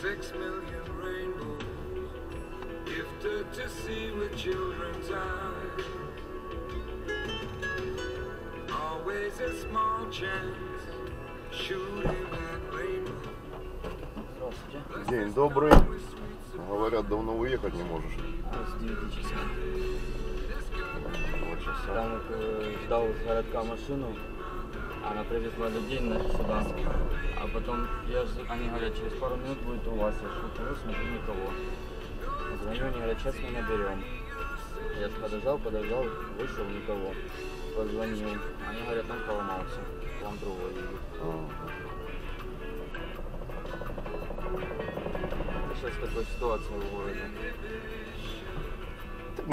six million rainbows, gifted to see with children's eyes. Always a small chance, shooting at rainbow. Здравствуйте. День добрый. Говорят, давно уехать не можешь. С 9 часов. Там вот, э, ждал с городка машину, она привезла людей на сюда. А потом я они говорят, через пару минут будет у вас. Я шутку, смотрю, никого. Звоню, они говорят, сейчас мы наберем. Я подождал, подождал, вышел, никого. Позвонил. Они говорят, там поломался. Там другой. Сейчас такая ситуация в городе.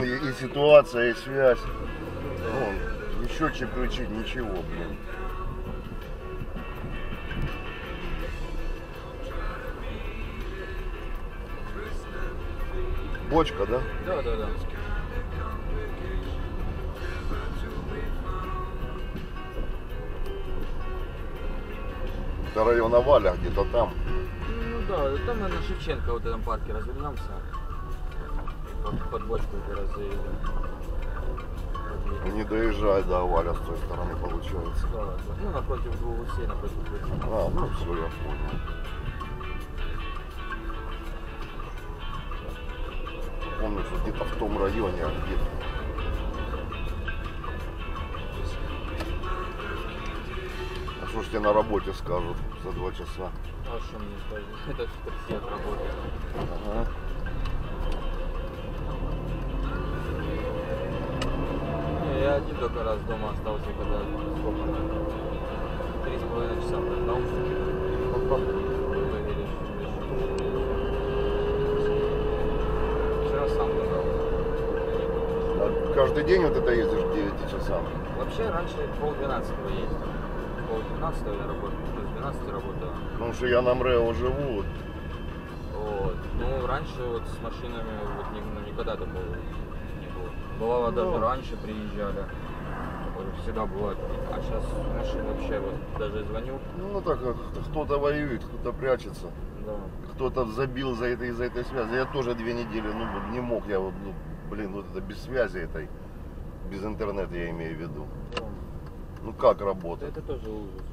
И ситуация, и связь. Счетчик включить, ничего, блин. Бочка, да? Да, да, да. Это район Валя где-то там. Ну да, там на Шевченко вот в этом парке развернемся. Под, под бочку как раз заедем. Подъедем. Не доезжает до Валя с той стороны получается. Да, да. Ну, напротив двух гусей, напротив бочки. А, ну все, я понял. Помню, что где-то в том районе, а где-то. А что ж тебе на работе скажут за два часа? А что мне скажут? Это ж такси отработает. Я один только раз дома остался, когда сколько? Три с половиной часа прождал. Выгорел. Вчера сам добрал. А каждый день вот это ездишь к 9 часам? Вообще раньше пол двенадцатого ездил. Пол двенадцатого я работал, плюс 12 работал. Потому что я на МРЭО живу. вот. Ну, раньше вот с машинами вот ну, никогда такого. Бывало Ну. даже раньше приезжали. Всегда бывает. А сейчас машин вообще вот даже звоню. Ну так, как кто-то воюет, кто-то прячется. Да. Кто-то забил за этой, из-за этой связи. Я тоже две недели, ну, вот не мог я, вот, ну, блин, вот это без связи этой, без интернета я имею в виду. да. Ну как Вот работать? Это тоже ужас.